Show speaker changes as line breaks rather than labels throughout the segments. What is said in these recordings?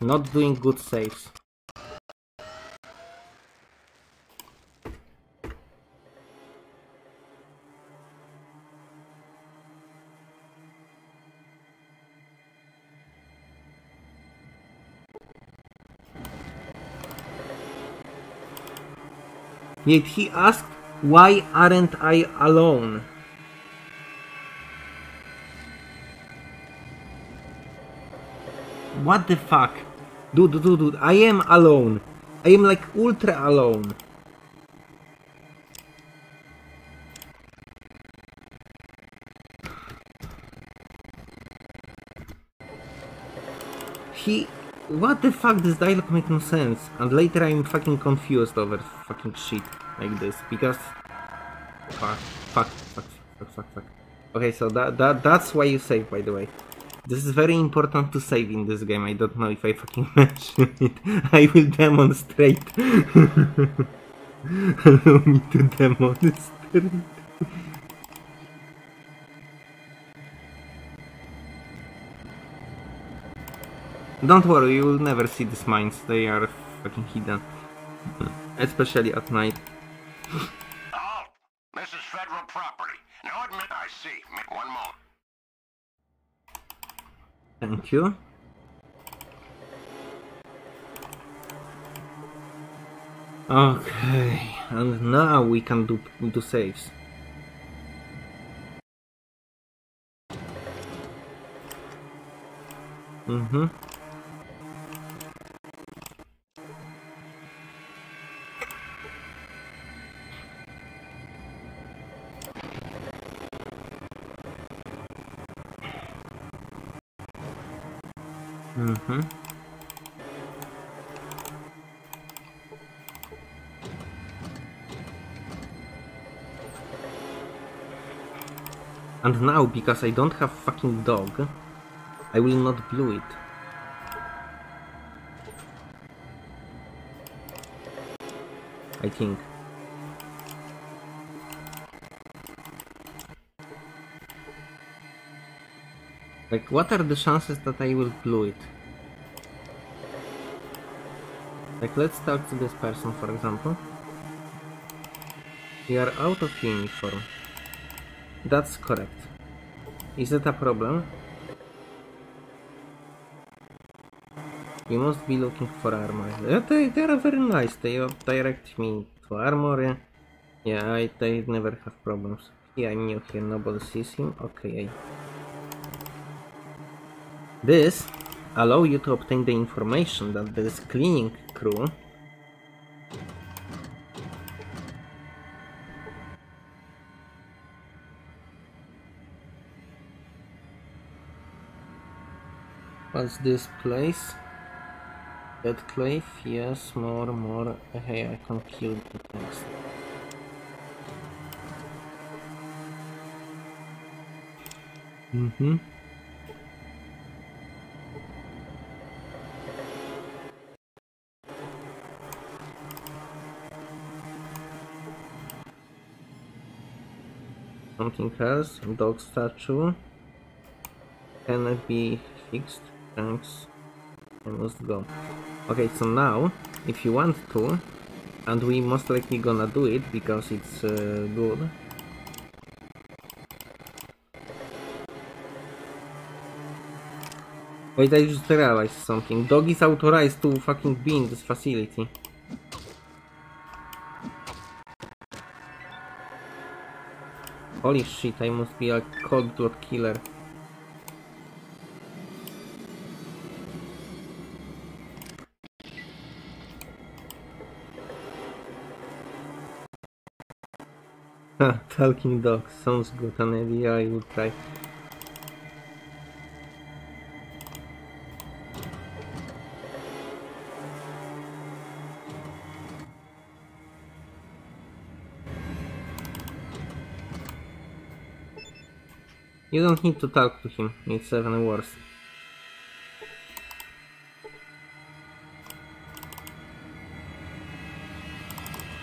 Not doing good saves. Yet he asked, why aren't I alone? What the fuck? Dude, dude, dude, I am alone. I am like ultra alone. He... What the fuck? This dialogue makes no sense. And later I'm fucking confused over fucking shit like this. Because... Fuck, fuck, fuck, fuck, fuck, fuck. Okay, so that, that that's why you save, by the way. This is very important to save in this game. I don't know if I fucking mention it. I will demonstrate. Allow me to demonstrate. Don't worry, you will never see these mines. They are fucking hidden. Especially at night.
This is federal property. Now admit I see. One more.
Thank you. Okay, and now we can do do saves. Mm-hmm. And now, because I don't have fucking dog, I will not blue it. I think. Like, what are the chances that I will blue it? Like, let's talk to this person, for example. You are out of uniform. That's correct. Is it a problem? You must be looking for armor. They, they are very nice. They direct me to armor. Yeah, I, I never have problems. Yeah, I'm new here. Nobody sees him. Okay, I... This allow you to obtain the information that this cleaning crew What's this place? That cliff? Yes, more, more. Hey, I can kill the things. Mm-hmm. Something else? Dog statue. Can it be fixed? Thanks. I must go. Okay, so now, if you want to, and we most likely gonna do it because it's uh, good. Wait, I just realized something. Dog is authorized to fucking be in this facility. Holy shit, I must be a cold blood killer. Talking dog sounds good and maybe I will try. You don't need to talk to him, it's even worse.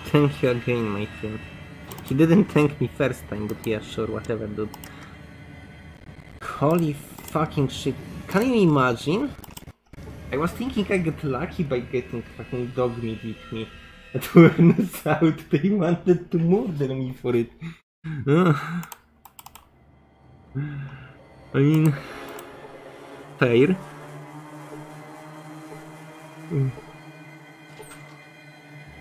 Thank you again, my friend. He didn't thank me first time, but yeah, sure, whatever, dude. Holy fucking shit. Can you imagine I was thinking I get lucky by getting fucking dog meat with me. It turns out they wanted to murder me for it. I mean, fair. Mm.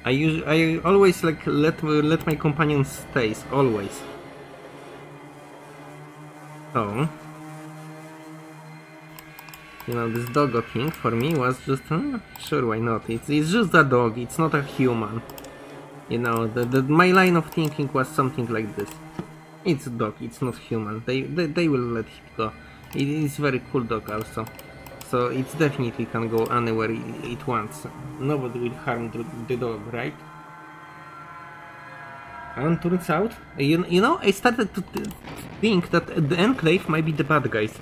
I use I always like let let my companions stays always. So. You know this doggo thing for me was just hmm, sure why not? It's it's just a dog it's not a human. You know the, the my line of thinking was something like this. It's a dog it's not human. They they, they will let it go. It is very cool dog also so it definitely can go anywhere it wants nobody will harm the, dog right and turns out you, you know i started to think that the enclave might be the bad guys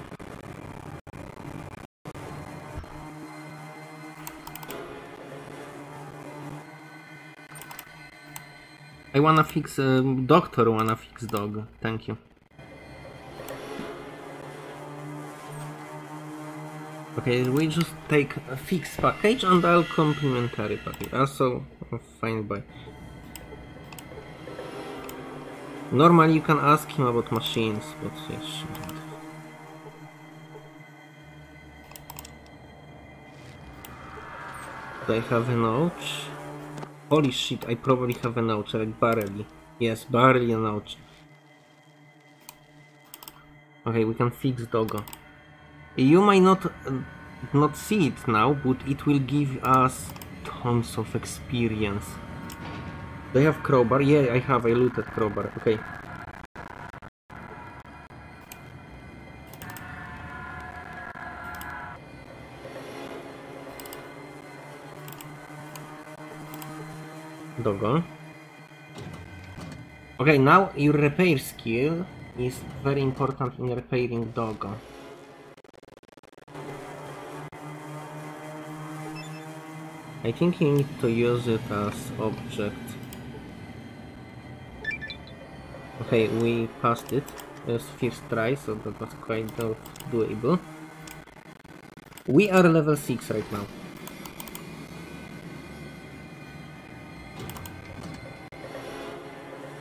I wanna fix, um, doctor wanna fix dog. Thank you. Okay, we just take a fixed package and I'll complimentary package. Ah, also, oh, fine by. Normally you can ask him about machines, but. Do I have a note? Holy shit, I probably have an ouch, like barely. Yes, barely an ouch. Okay, we can fix Doggo. You might not uh, not see it now, but it will give us tons of experience. They have crowbar? Yeah, I have. I looted crowbar. Okay. Doggo. Okay, now your repair skill is very important in repairing Doggo. I think you need to use it as object. Okay, we passed it. It was first try, so that was quite doable. We are level 6 right now.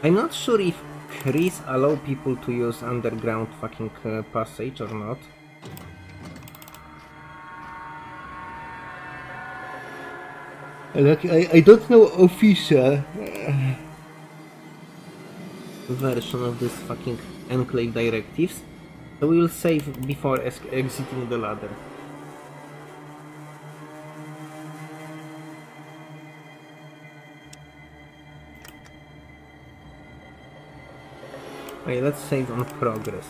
I'm not sure if Chris allow people to use underground fucking uh, passage or not. I, I don't know official uh, version of this fucking enclave directives, so we will save before exiting the ladder. Okay, let's save on progress.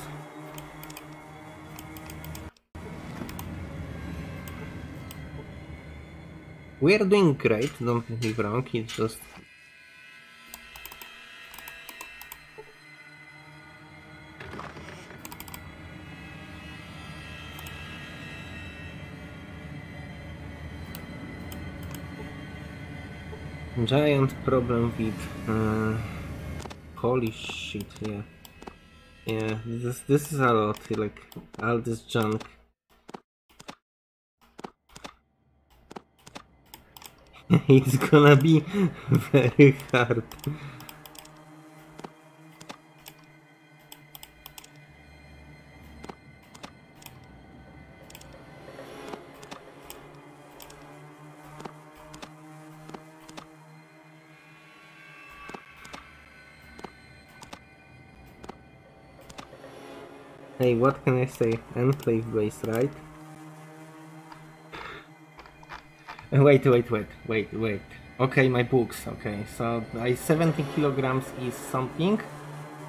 We are doing great, don't get me wrong, it's just... Giant problem with... Uh, holy shit, yeah. Yeah, this this is a lot, like all this junk. it's gonna be very hard. Hey, what can I say? Enclave base, right? wait, wait, wait, wait, wait. Okay, my books, okay. So, I 70 kilograms is something,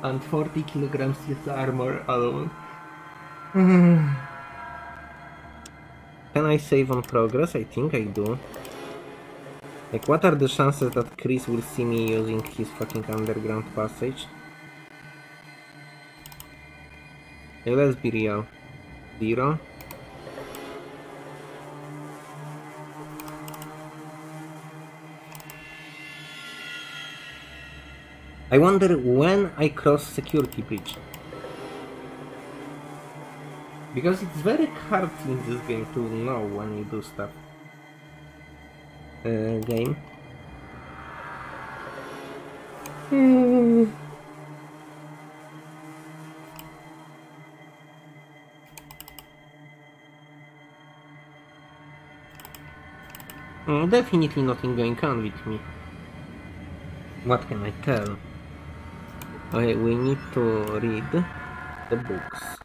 and 40 kilograms is armor alone. Can I save on progress? I think I do. Like, what are the chances that Chris will see me using his fucking underground passage? Okay, let's be real. Zero. I wonder when I cross security breach. Because it's very hard in this game to know when you do stuff. Uh, game. Hmm. Mm, definitely nothing going on with me. What can I tell? Okay, we need to read the books.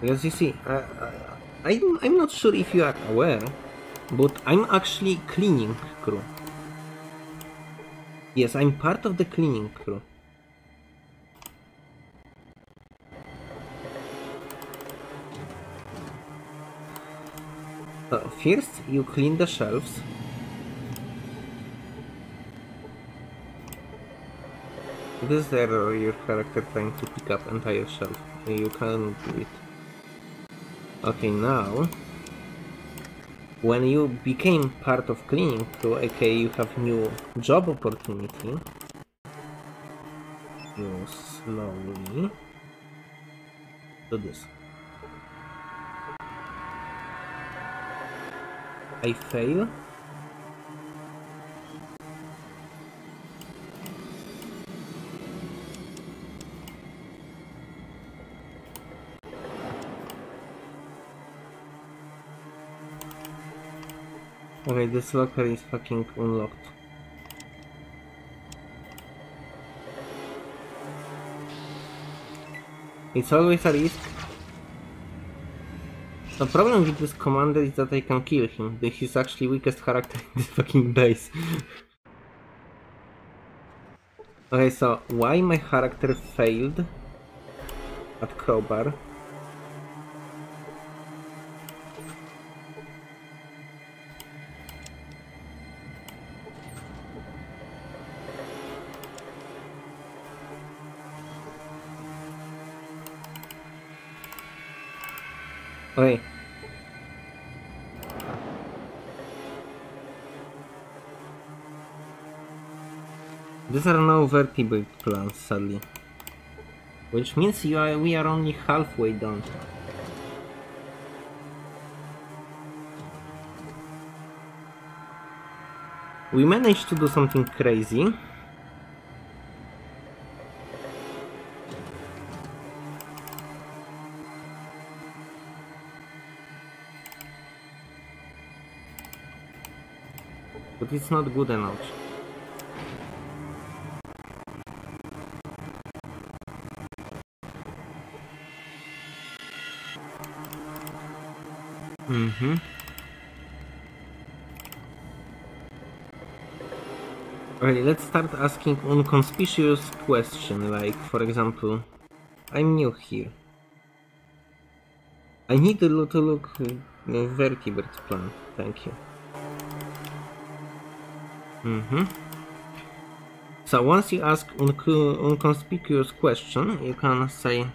Because you see, uh, uh, I, I, I'm, not sure if you are aware, but I'm actually cleaning crew. Yes, I'm part of the cleaning crew. So first you clean the shelves. This error your character trying to pick up entire shelf. You can't do it. Okay, now when you became part of cleaning crew, okay, you have new job opportunity. You slowly do this. I fail. This locker is fucking unlocked. It's always a risk. The problem with this commander is that I can kill him. He's actually weakest character in this fucking base. okay, so why my character failed at crowbar? Okay. These are no vertibird plans, sadly. Which means you are, we are only halfway done. We managed to do something crazy. It's not good enough. Mm-hmm. Okay, let's start asking unconspicuous question, like, for example, I'm new here. I need to look, to look uh, vertibird plan, thank you. Mm-hmm. So once you ask un unconspicuous question, you can say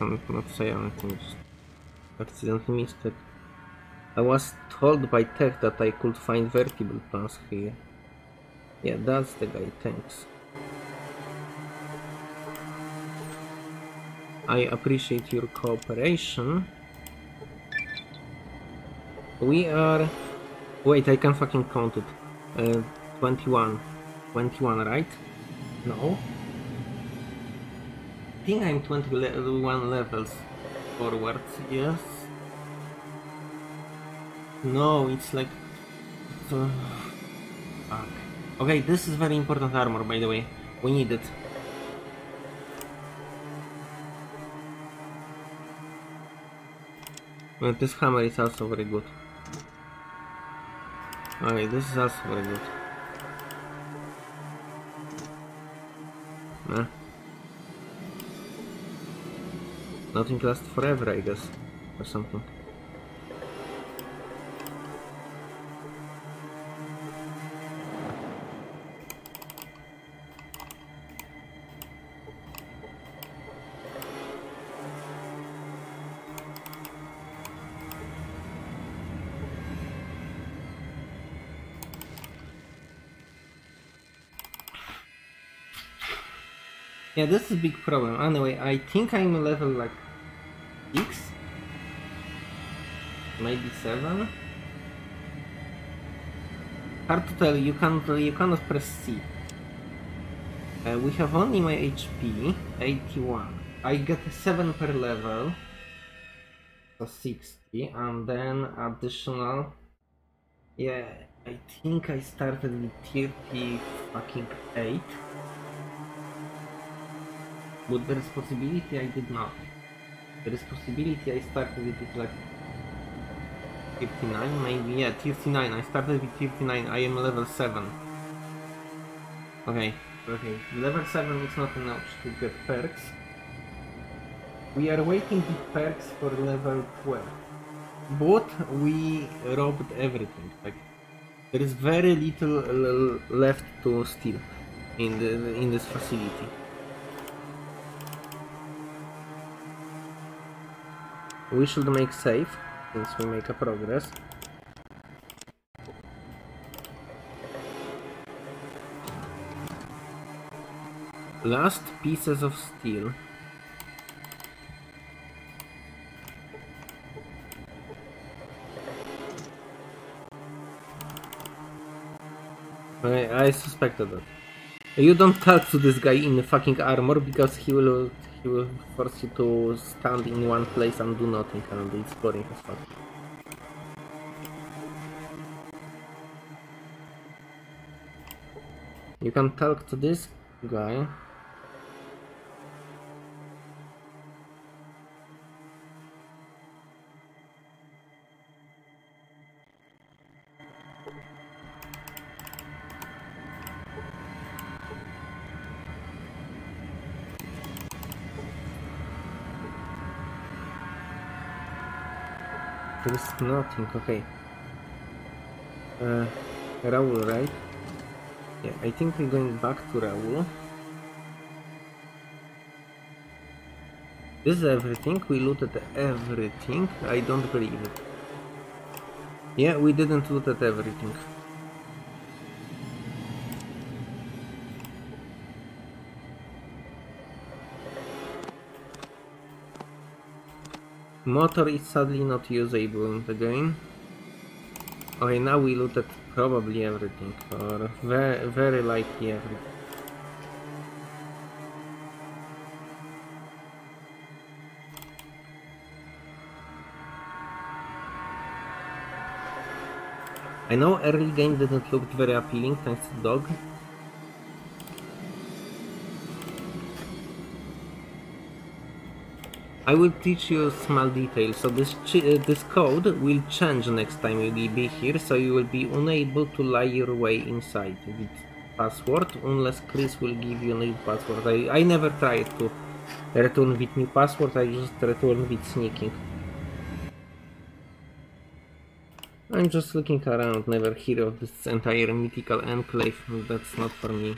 I cannot say anything, accidentally missed it. I was told by tech that I could find vertibird plans here. Yeah, that's the guy, thanks. I appreciate your cooperation. We are... Wait, I can fucking count it. Uh, 21. 21, right? No? I think I'm 21 levels forward, yes? No, it's like... Uh, fuck. Okay, this is very important armor, by the way. We need it. But this hammer is also very good. Okay, this is also very good. Nah. Nothing lasts forever, I guess. Or something. Yeah, this is a big problem. Anyway, I think I'm level like six, maybe seven. Hard to tell. You can't. You cannot press C. Uh, we have only my HP, 81. I get 7 per level, so 60, and then additional, yeah, I think I started with 30 fucking 8. But there is possibility I did not. There is possibility I started with it like 59 maybe, yeah, 39, I started with 39, I am level 7. Okay, okay, level 7 is not enough to get perks. We are waiting the perks for level 12. But we robbed everything, like, there is very little left to steal in the in this facility. We should make safe since we make a progress. Last pieces of steel. I, I suspected that. You don't talk to this guy in fucking armor because he will he will force you to stand in one place and do nothing and it's boring as fuck. You can talk to this guy. There is nothing, okay. Uh, Raul, right? Yeah, I think we're going back to Raul. This is everything, we looted everything, I don't believe it. Yeah, we didn't loot at everything. Motor is sadly not usable in the game. Okay, now we looted probably everything, or very, very likely everything. I know early game didn't look very appealing thanks to dog. I will teach you small details. So this uh, this code will change next time you will be here, so you will be unable to lie your way inside with password unless Chris will give you a new password. I, I never tried to return with new password, I just return with sneaking. I'm just looking around, never hear of this entire mythical enclave, that's not for me.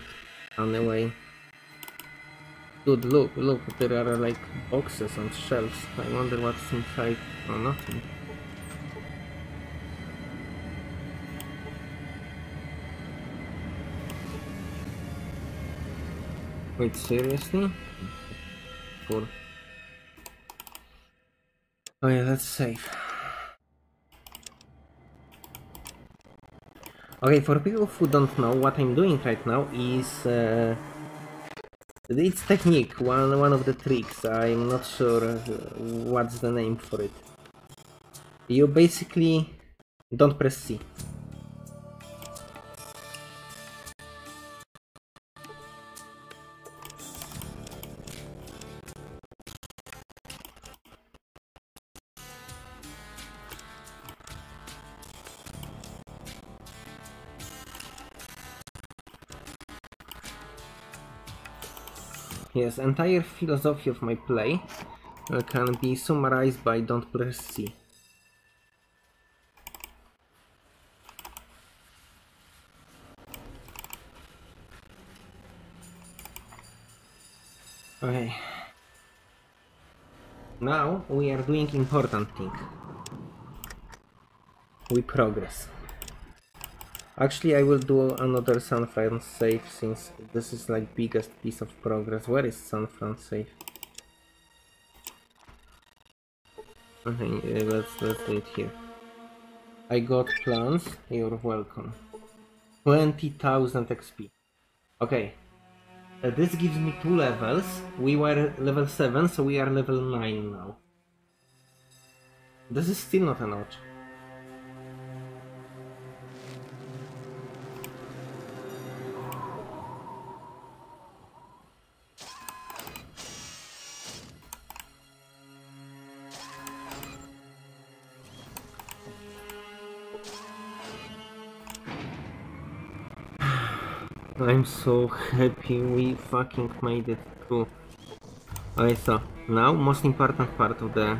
Anyway. Dude, look, look, there are like boxes and shelves. I wonder what's inside. Oh, nothing. Wait, seriously? Cool. Oh yeah, that's safe. Okay, for people who don't know, what I'm doing right now is... Uh, it's technique, one, one of the tricks, I'm not sure what's the name for it. You basically don't press C. Yes, entire philosophy of my play uh, can be summarized by don't press C. Okay. Now we are doing important thing. We progress. Actually, I will do another San Fran save since this is like biggest piece of progress. Where is San Fran save? Okay, uh, let's let's do it here. I got plans. You're welcome. Twenty thousand XP. Okay. Uh, this gives me two levels. We were level seven, so we are level nine now. This is still not a notch. I'm so happy we fucking made it through. Okay, so now most important part of the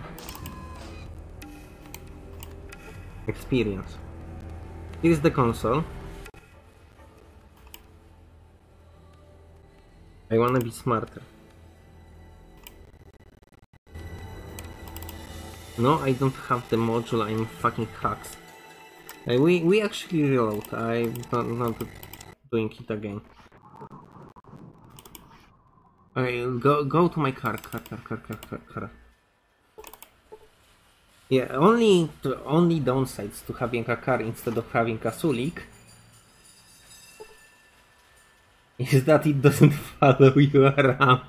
experience. Here's the console. I wanna be smarter. No, I don't have the module, I'm fucking hacks. We, we actually reload, I'm not, not doing it again. Okay, go go to my car, car, car, car, car, car. Yeah, only only downsides to having a car instead of having a Sulik is that it doesn't follow you around.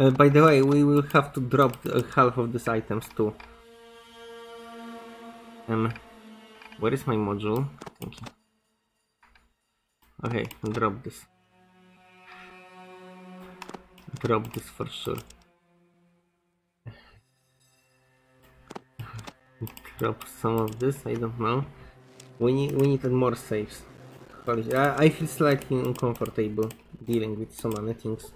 Uh, by the way, we will have to drop uh, half of these items too. Um, where is my module? Thank you. Okay, drop this. Drop this for sure. drop some of this, I don't know. We need we needed more saves. I, I feel slightly uncomfortable dealing with so many things.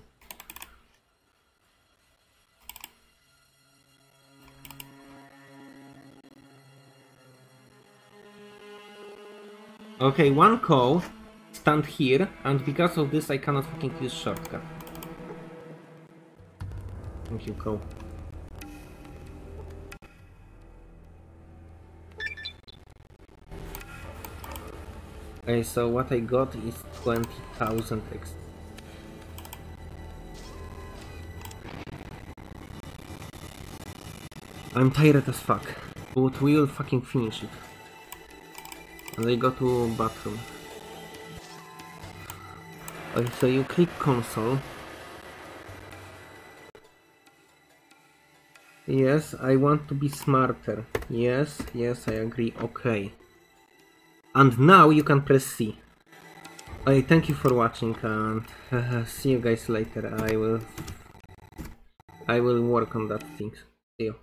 Okay, one call, stand here, and because of this I cannot fucking use shortcut. Thank you, call. Okay, so what I got is 20,000 X. I'm tired as fuck, but we will fucking finish it. I go to bathroom. Okay, so you click console. Yes, I want to be smarter. Yes, yes, I agree. Okay. And now you can press C. I thank you for watching and uh, see you guys later. I will I will work on that things. See you.